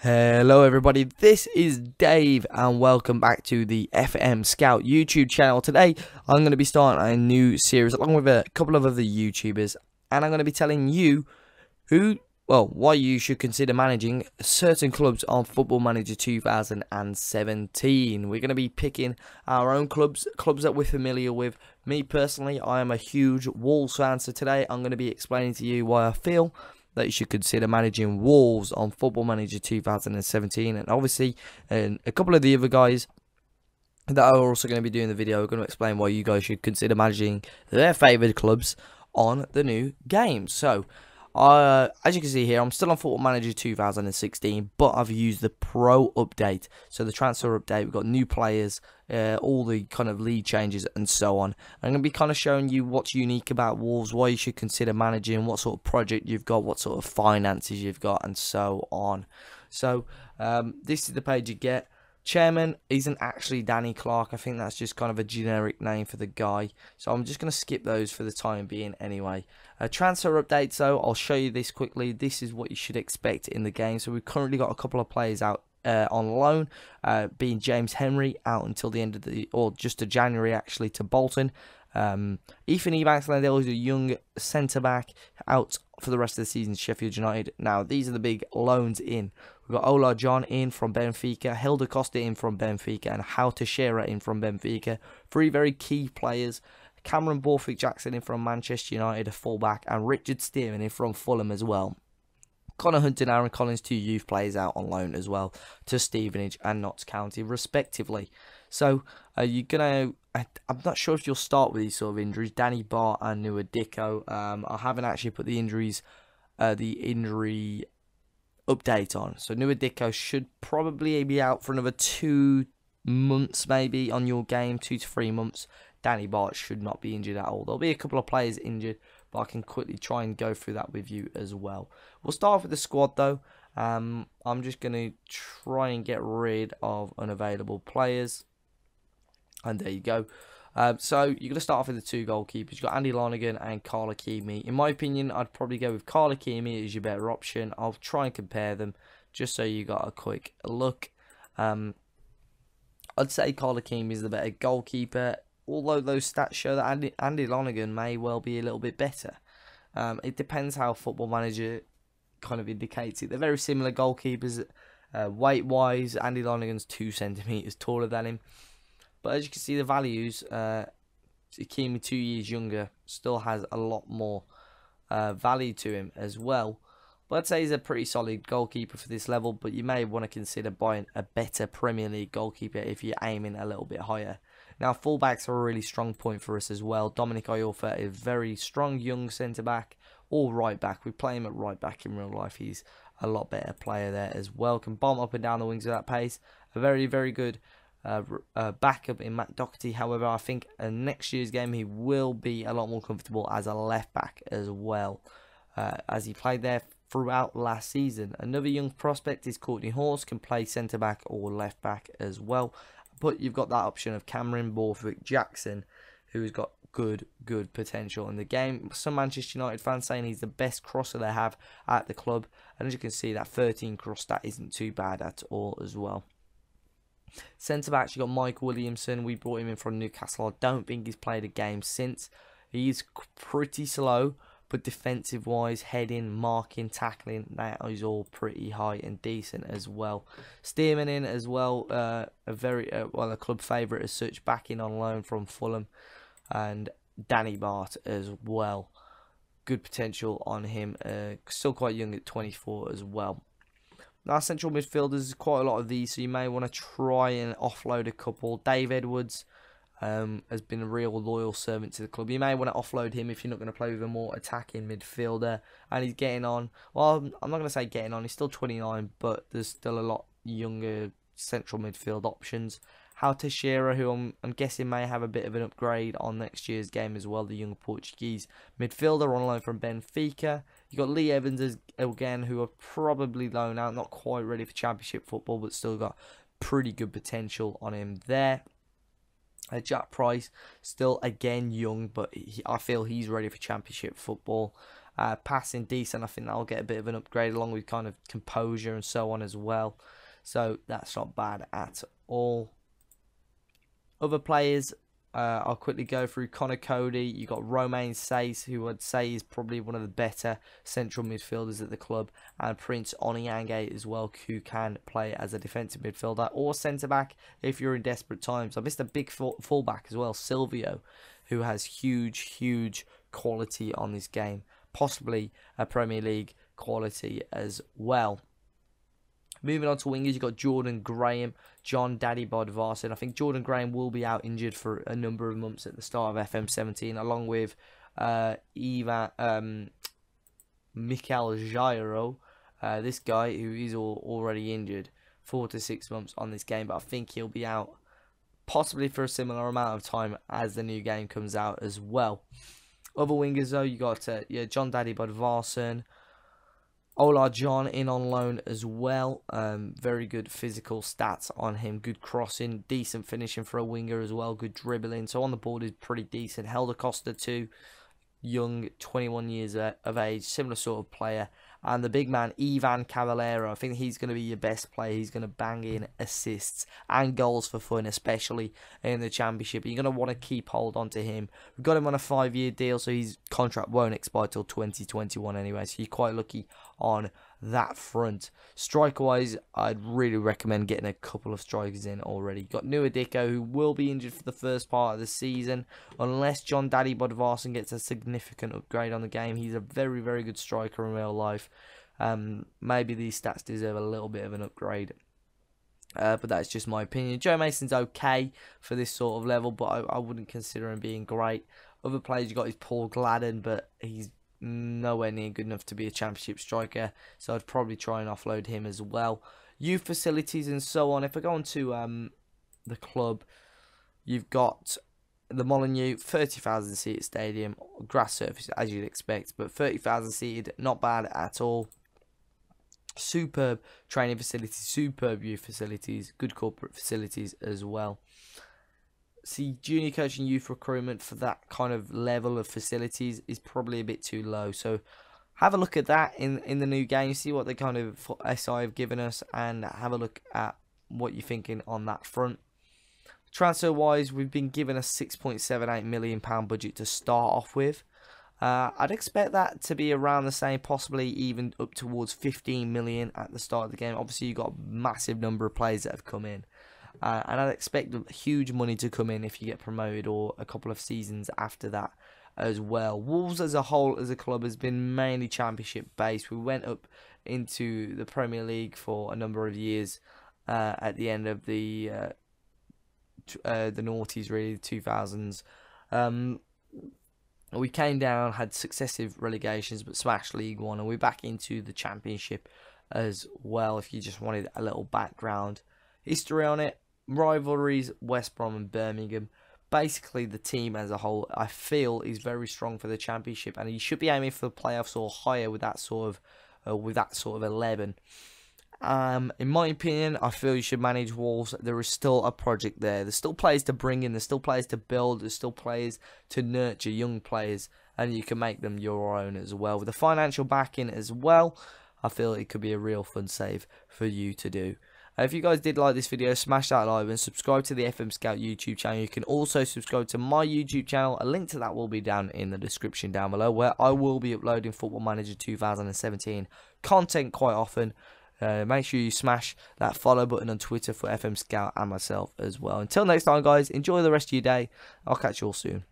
Hello everybody, this is Dave and welcome back to the FM Scout YouTube channel. Today I'm going to be starting a new series along with a couple of other YouTubers and I'm going to be telling you who, well, why you should consider managing certain clubs on Football Manager 2017. We're going to be picking our own clubs, clubs that we're familiar with. Me personally, I am a huge Wolves fan, so today I'm going to be explaining to you why I feel that you should consider managing Wolves on Football Manager 2017. And obviously, and a couple of the other guys that are also going to be doing the video are going to explain why you guys should consider managing their favoured clubs on the new game. So, uh, as you can see here, I'm still on Football Manager 2016, but I've used the Pro update. So the transfer update, we've got new players, uh, all the kind of lead changes and so on. I'm going to be kind of showing you what's unique about Wolves, why you should consider managing, what sort of project you've got, what sort of finances you've got, and so on. So um, this is the page you get. Chairman isn't actually Danny Clark. I think that's just kind of a generic name for the guy. So I'm just going to skip those for the time being anyway. Uh, transfer updates though, I'll show you this quickly. This is what you should expect in the game. So we've currently got a couple of players out uh, on loan, uh, being James Henry out until the end of the, or just to January actually to Bolton. Um, Ethan Ebanks-Landell is a young centre back out for the rest of the season. Sheffield United. Now these are the big loans in. We've got Ola John in from Benfica, Helder Costa in from Benfica, and João Teixeira in from Benfica. Three very key players. Cameron Borthwick Jackson in from Manchester United, a fullback, and Richard Stearman in from Fulham as well. Connor Hunt and Aaron Collins, two youth players out on loan as well to Stevenage and Notts County, respectively. So, are you going to. I'm not sure if you'll start with these sort of injuries. Danny Batth and Nouha Dicko. Um, I haven't actually put the injuries, uh, the injury update on. So Nouha Dicko should probably be out for another two months, maybe on your game, two to three months. Danny Batth should not be injured at all. There'll be a couple of players injured, but I can quickly try and go through that with you as well. We'll start with the squad though. Um, I'm just going to try and get rid of unavailable players. And there you go. Um, so you're going to start off with the two goalkeepers. You've got Andy Lonergan and Carl Ikeme. In my opinion, I'd probably go with Carl Ikeme as your better option. I'll try and compare them just so you got a quick look. Um, I'd say Carl Ikeme is the better goalkeeper, although those stats show that Andy, Andy Lonergan may well be a little bit better. Um, it depends how Football Manager kind of indicates it. They're very similar goalkeepers. Uh, weight wise, Andy Lonergan's two centimeters taller than him. But as you can see, the values, uh, Ikeme, two years younger, still has a lot more uh, value to him as well. But I'd say he's a pretty solid goalkeeper for this level, but you may want to consider buying a better Premier League goalkeeper if you're aiming a little bit higher. Now, fullbacks are a really strong point for us as well. Dominic Iorfa is a very strong young centre back or right back. We play him at right back in real life. He's a lot better player there as well. Can bomb up and down the wings at that pace. A very, very good uh, uh, backup in Matt Doherty. However, I think in next year's game he will be a lot more comfortable as a left back as well, uh, as he played there throughout last season. Another young prospect is Kortney Hause, can play centre back or left back as well. But you've got that option of Cameron Borthwick Jackson, who's got good, good potential in the game. Some Manchester United fans saying he's the best crosser they have at the club. And as you can see, that 13 cross stat isn't too bad at all as well. Centre back, you got Mike Williamson. We brought him in from Newcastle. I don't think he's played a game since. He's pretty slow, but defensive wise, heading, marking, tackling, that is all pretty high and decent as well. Stearman in as well, uh, a very uh, well a club favourite as such, back in on loan from Fulham, and Danny Batth as well. Good potential on him, uh, still quite young at 24 as well. Now, central midfielders, quite a lot of these, so you may want to try and offload a couple. Dave Edwards um, has been a real loyal servant to the club. You may want to offload him if you're not going to play with a more attacking midfielder. And he's getting on. Well, I'm not going to say getting on. He's still 29, but there's still a lot younger central midfield options. João Teixeira, who I'm, I'm, guessing may have a bit of an upgrade on next year's game as well, the young Portuguese midfielder on loan from Benfica. You've got Lee Evans again, who are probably loan out, not quite ready for championship football, but still got pretty good potential on him there. Uh, Jack Price, still again young, but he, I feel he's ready for championship football. Uh, passing decent, I think that'll get a bit of an upgrade along with kind of composure and so on as well. So that's not bad at all. Other players, uh, I'll quickly go through Conor Coady. You got Romain Saiss, who I'd say is probably one of the better central midfielders at the club, and Prince Oniange as well, who can play as a defensive midfielder or centre back if you're in desperate times. I missed a big fullback as well, Silvio, who has huge, huge quality on this game, possibly a Premier League quality as well. Moving on to wingers, you've got Jordan Graham, Jon Dadi Bodvarsson. I think Jordan Graham will be out injured for a number of months at the start of FM17, along with uh, Eva, um, Mikel Jairo. Uh, this guy who is all, already injured, four to six months on this game, but I think he'll be out possibly for a similar amount of time as the new game comes out as well. Other wingers though, you got uh, yeah, Jon Dadi Bodvarsson, Ola John in on loan as well. Um, very good physical stats on him. Good crossing, decent finishing for a winger as well. Good dribbling. So on the board is pretty decent. Helder Costa too, young, 21 years of age, similar sort of player. And the big man, Ivan Cavaleiro, I think he's going to be your best player. He's going to bang in assists and goals for fun, especially in the Championship. You're going to want to keep hold on to him. We've got him on a five-year deal, so his contract won't expire till 2021 anyway. So you're quite lucky on that front. Striker wise, I'd really recommend getting a couple of strikers in already. You've got Nouha Dicko, who will be injured for the first part of the season, unless Jon Dadi Bodvarsson gets a significant upgrade on the game. He's a very, very good striker in real life. Um, maybe these stats deserve a little bit of an upgrade. Uh, but that's just my opinion. Joe Mason's okay for this sort of level, but I, I wouldn't consider him being great. Other players you got is Paul Gladon, but he's nowhere near good enough to be a championship striker, so I'd probably try and offload him as well. Youth facilities and so on. If I go on to um, the club, you've got the Molineux, 30,000 seated stadium, grass surface as you'd expect, but 30,000 seated, not bad at all. Superb training facilities, superb youth facilities, good corporate facilities as well see junior coaching youth recruitment for that kind of level of facilities is probably a bit too low. So have a look at that in in the new game. See what the kind of SI have given us, and have a look at what you're thinking on that front. Transfer wise, we've been given a 6.78 million pound budget to start off with. Uh, I'd expect that to be around the same, possibly even up towards 15 million at the start of the game. Obviously, you've got a massive number of players that have come in. Uh, and I'd expect huge money to come in if you get promoted or a couple of seasons after that as well. Wolves as a whole, as a club, has been mainly championship based. We went up into the Premier League for a number of years uh, at the end of the uh, uh, the noughties, really, the 2000s. Um, we came down, had successive relegations, but smashed League One, and we're back into the Championship as well. If you just wanted a little background history on it, rivalries, West Brom and Birmingham. Basically, the team as a whole, I feel, is very strong for the championship, and you should be aiming for the playoffs or higher with that sort of, uh, with that sort of eleven. Um, in my opinion, I feel you should manage Wolves. There is still a project there. There's still players to bring in. There's still players to build. There's still players to nurture young players, and you can make them your own as well. With the financial backing as well, I feel it could be a real fun save for you to do. If you guys did like this video, smash that like and subscribe to the FM Scout YouTube channel. You can also subscribe to my YouTube channel. A link to that will be down in the description down below, where I will be uploading Football Manager 2017 content quite often. Uh, make sure you smash that follow button on Twitter for FM Scout and myself as well. Until next time, guys, enjoy the rest of your day. I'll catch you all soon.